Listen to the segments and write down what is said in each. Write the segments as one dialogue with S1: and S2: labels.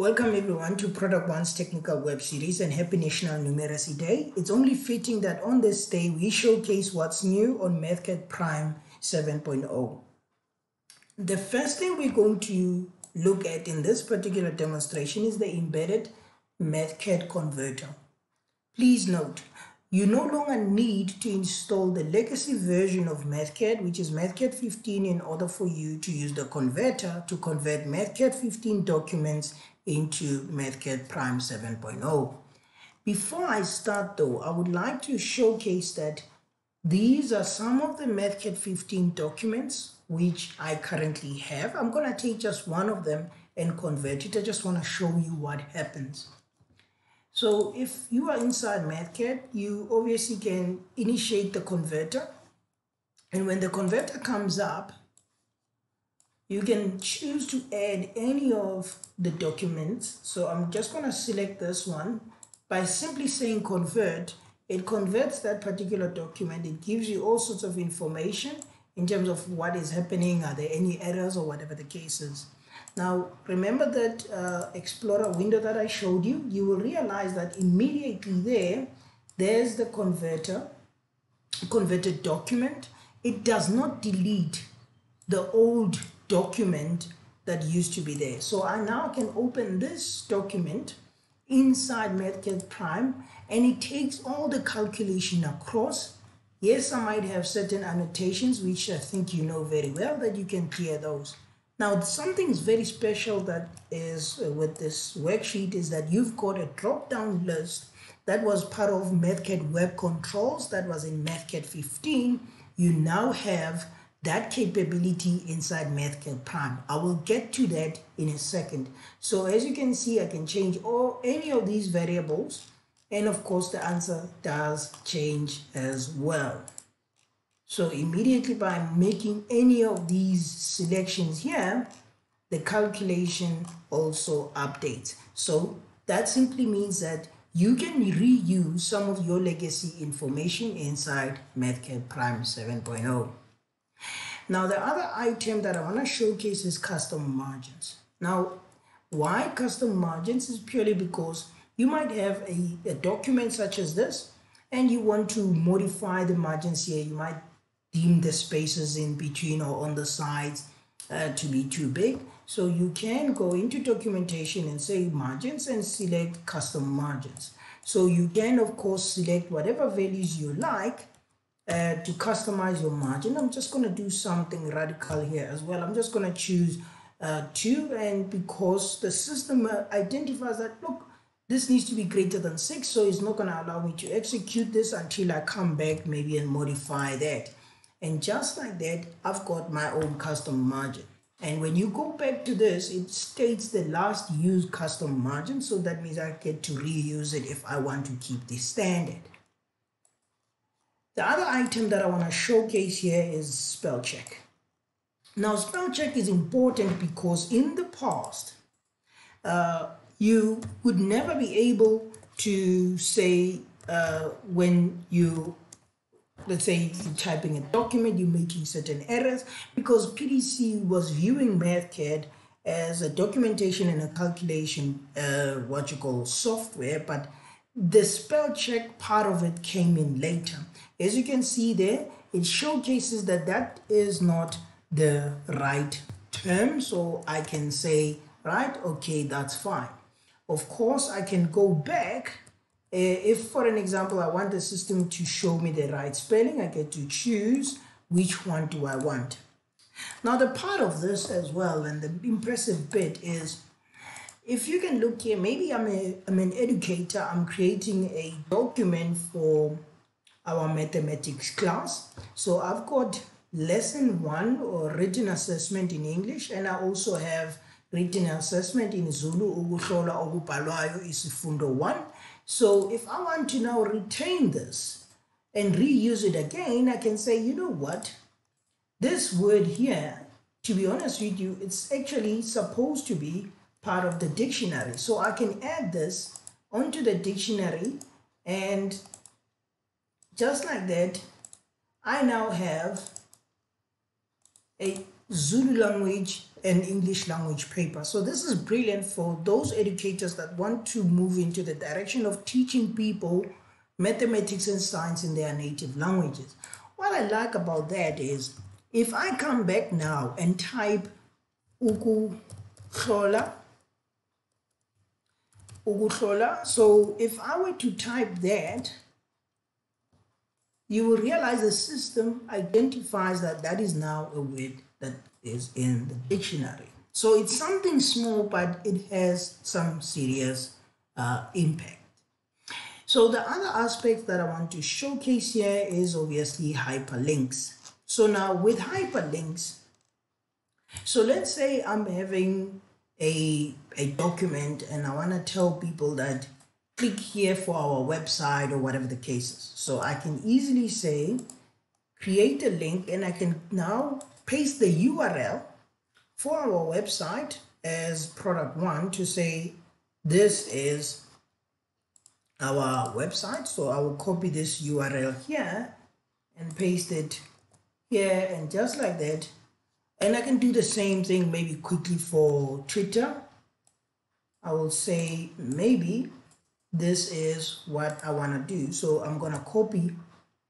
S1: Welcome everyone to productONE's technical web series and happy National Numeracy Day. It's only fitting that on this day we showcase what's new on Mathcad Prime 7.0. The first thing we're going to look at in this particular demonstration is the embedded Mathcad converter. Please note, you no longer need to install the legacy version of Mathcad, which is Mathcad 15, in order for you to use the converter to convert Mathcad 15 documents into Mathcad Prime 7.0. Before I start though, I would like to showcase that these are some of the Mathcad 15 documents which I currently have. I'm going to take just one of them and convert it. I just want to show you what happens. So if you are inside Mathcad, you obviously can initiate the converter. And when the converter comes up, you can choose to add any of the documents. So I'm just going to select this one. By simply saying convert, it converts that particular document. It gives you all sorts of information in terms of what is happening. Are there any errors or whatever the case is? Now, remember that uh, Explorer window that I showed you? You will realize that immediately there, there's the converter, converted document. It does not delete the old document that used to be there. So I now can open this document inside Mathcad Prime and it takes all the calculation across. Yes, I might have certain annotations, which I think you know very well that you can clear those. Now, something is very special that is uh, with this worksheet is that you've got a drop-down list that was part of Mathcad Web Controls that was in Mathcad 15. You now have that capability inside Mathcad Prime. I will get to that in a second. So as you can see, I can change all any of these variables. And of course, the answer does change as well. So immediately by making any of these selections here, the calculation also updates. So that simply means that you can reuse some of your legacy information inside Mathcad Prime 7.0. Now the other item that I want to showcase is custom margins. Now why custom margins is purely because you might have a, a document such as this and you want to modify the margins here. You might deem the spaces in between or on the sides uh, to be too big. So you can go into documentation and say margins and select custom margins. So you can of course select whatever values you like uh, to customize your margin. I'm just going to do something radical here as well. I'm just going to choose uh, 2 and because the system uh, identifies that look this needs to be greater than 6 so it's not going to allow me to execute this until I come back maybe and modify that. And just like that, I've got my own custom margin. And when you go back to this, it states the last used custom margin. So that means I get to reuse it if I want to keep the standard. The other item that I want to showcase here is spell check. Now, spell check is important because in the past, uh, you would never be able to say uh, when you let's say you're typing a document, you're making certain errors because PTC was viewing Mathcad as a documentation and a calculation, uh, what you call software, but the spell check part of it came in later. As you can see there, it showcases that that is not the right term. So I can say, right, okay, that's fine. Of course, I can go back uh, if, for an example, I want the system to show me the right spelling, I get to choose which one do I want. Now, the part of this as well, and the impressive bit is, if you can look here, maybe I'm, a, I'm an educator, I'm creating a document for our mathematics class. So I've got lesson one or written assessment in English, and I also have written assessment in Zulu, ukuhlola okubhalwayo isifundo 1 so if I want to now retain this and reuse it again, I can say, you know what? This word here, to be honest with you, it's actually supposed to be part of the dictionary. So I can add this onto the dictionary and just like that, I now have a Zulu language and English language paper. So this is brilliant for those educators that want to move into the direction of teaching people mathematics and science in their native languages. What I like about that is if I come back now and type ukuhlola ukuhlola so if I were to type that you will realize the system identifies that that is now a word that is in the dictionary. So it's something small, but it has some serious uh, impact. So the other aspect that I want to showcase here is obviously hyperlinks. So now with hyperlinks, so let's say I'm having a, a document and I want to tell people that click here for our website or whatever the case is. So I can easily say, create a link and I can now paste the URL for our website as productONE to say this is our website. So I will copy this URL here and paste it here and just like that. And I can do the same thing maybe quickly for Twitter. I will say maybe this is what I want to do. So I'm going to copy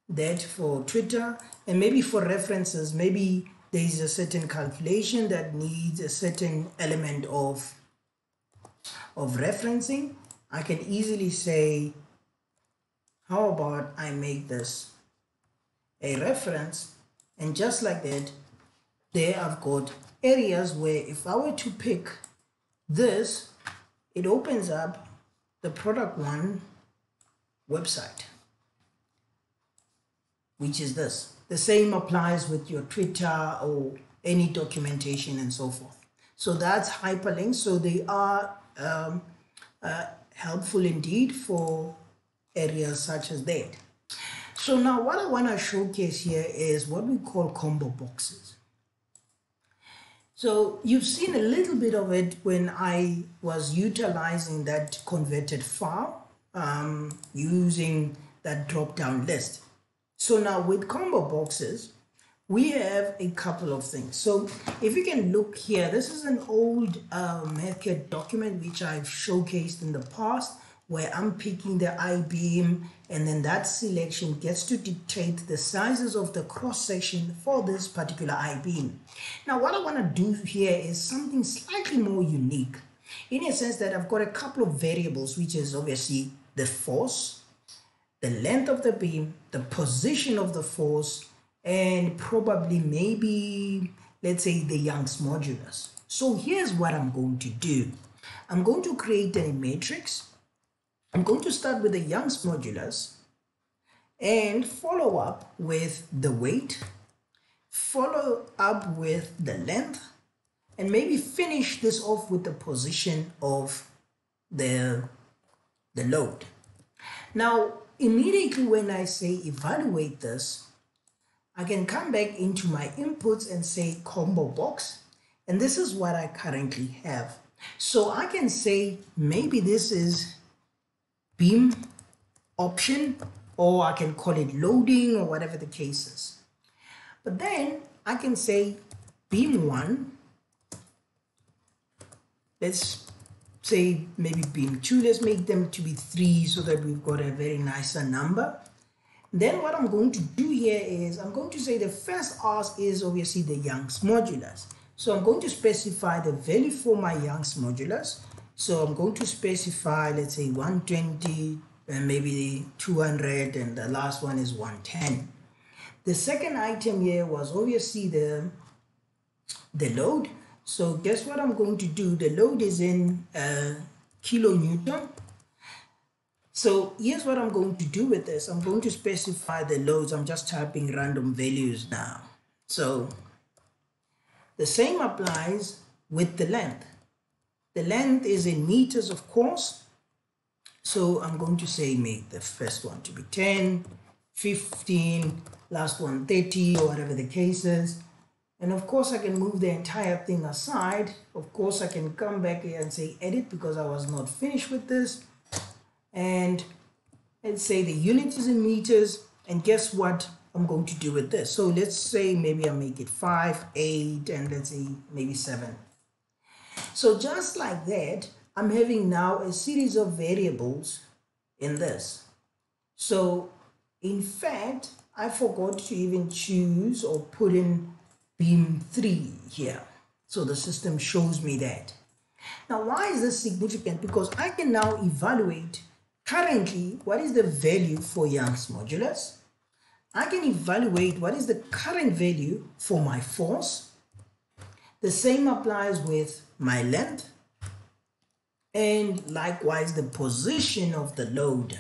S1: that for Twitter and maybe for references, maybe there is a certain calculation that needs a certain element of of referencing I can easily say how about I make this a reference and just like that there I've got areas where if I were to pick this it opens up the productONE website which is this the same applies with your Twitter or any documentation and so forth. So that's hyperlinks. So they are um, uh, helpful indeed for areas such as that. So now what I want to showcase here is what we call combo boxes. So you've seen a little bit of it when I was utilizing that converted file um, using that drop down list. So now with combo boxes, we have a couple of things. So if you can look here, this is an old uh, Mathcad document which I've showcased in the past where I'm picking the I-beam and then that selection gets to dictate the sizes of the cross section for this particular I-beam. Now what I want to do here is something slightly more unique in a sense that I've got a couple of variables which is obviously the force the length of the beam, the position of the force, and probably maybe, let's say, the Young's modulus. So here's what I'm going to do. I'm going to create a matrix. I'm going to start with the Young's modulus and follow up with the weight, follow up with the length, and maybe finish this off with the position of the, the load. Now, Immediately when I say evaluate this, I can come back into my inputs and say combo box. And this is what I currently have. So I can say maybe this is beam option or I can call it loading or whatever the case is. But then I can say beam one. Let's say maybe beam two, let's make them to be three so that we've got a very nicer number. Then what I'm going to do here is I'm going to say the first ask is obviously the Young's modulus. So I'm going to specify the value for my Young's modulus. So I'm going to specify, let's say 120 and maybe 200 and the last one is 110. The second item here was obviously the, the load. So guess what I'm going to do? The load is in uh, kilonewton. So here's what I'm going to do with this. I'm going to specify the loads. I'm just typing random values now. So the same applies with the length. The length is in meters, of course. So I'm going to say make the first one to be 10, 15, last one 30, or whatever the case is. And of course, I can move the entire thing aside. Of course, I can come back here and say edit because I was not finished with this. And let's say the unit is in meters. And guess what? I'm going to do with this. So let's say maybe I make it 5, 8, and let's say maybe 7. So just like that, I'm having now a series of variables in this. So in fact, I forgot to even choose or put in beam 3 here. So the system shows me that. Now, why is this significant? Because I can now evaluate currently what is the value for Young's modulus. I can evaluate what is the current value for my force. The same applies with my length and likewise the position of the load.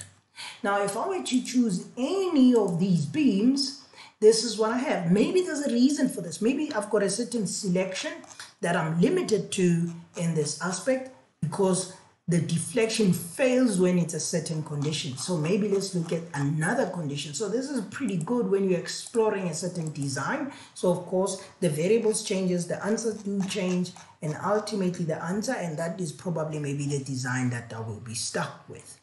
S1: Now, if I were to choose any of these beams, this is what I have. Maybe there's a reason for this. Maybe I've got a certain selection that I'm limited to in this aspect because the deflection fails when it's a certain condition. So maybe let's look at another condition. So this is pretty good when you're exploring a certain design. So of course, the variables changes, the answers do change, and ultimately the answer, and that is probably maybe the design that I will be stuck with.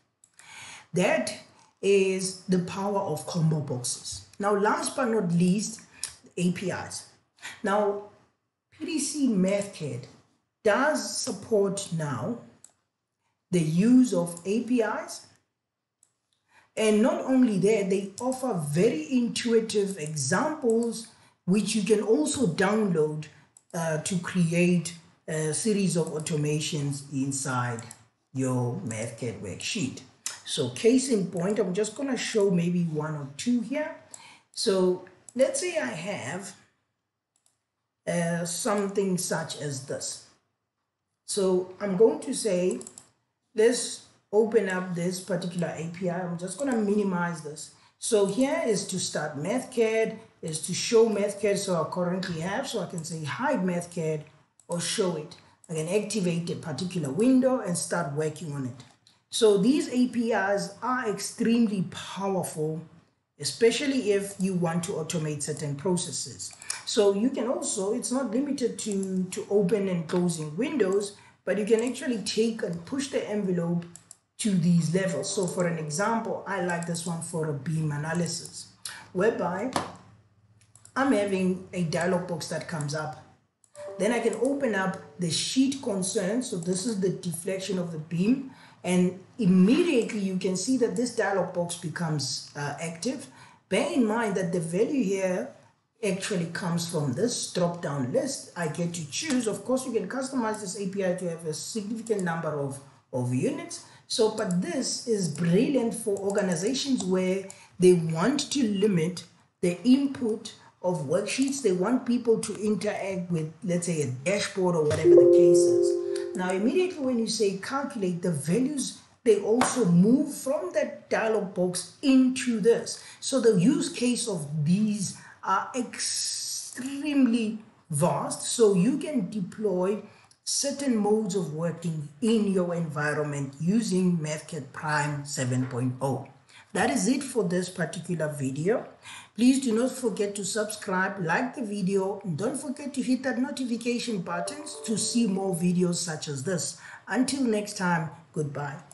S1: That is the power of combo boxes. Now, last but not least, APIs. Now, PTC Mathcad does support now the use of APIs. And not only that, they offer very intuitive examples which you can also download uh, to create a series of automations inside your Mathcad worksheet. So case in point, I'm just going to show maybe one or two here. So let's say I have uh, something such as this. So I'm going to say, let's open up this particular API. I'm just going to minimize this. So here is to start Mathcad, is to show Mathcad so I currently have. So I can say hide Mathcad or show it. I can activate a particular window and start working on it. So these APIs are extremely powerful, especially if you want to automate certain processes. So you can also, it's not limited to, to open and closing windows, but you can actually take and push the envelope to these levels. So for an example, I like this one for a beam analysis, whereby I'm having a dialog box that comes up. Then I can open up the sheet concern. So this is the deflection of the beam. And immediately you can see that this dialog box becomes uh, active. Bear in mind that the value here actually comes from this drop down list. I get to choose. Of course, you can customize this API to have a significant number of, of units. So, but this is brilliant for organizations where they want to limit the input of worksheets. They want people to interact with, let's say, a dashboard or whatever the case is. Now, immediately when you say calculate, the values they also move from that dialog box into this. So the use case of these are extremely vast. So you can deploy certain modes of working in your environment using Mathcad Prime 7.0. That is it for this particular video. Please do not forget to subscribe, like the video, and don't forget to hit that notification buttons to see more videos such as this. Until next time, goodbye.